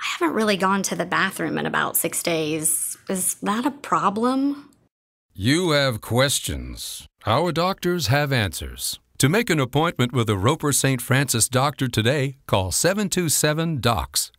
I haven't really gone to the bathroom in about six days. Is that a problem? You have questions. Our doctors have answers. To make an appointment with a Roper St. Francis doctor today, call 727 DOCS.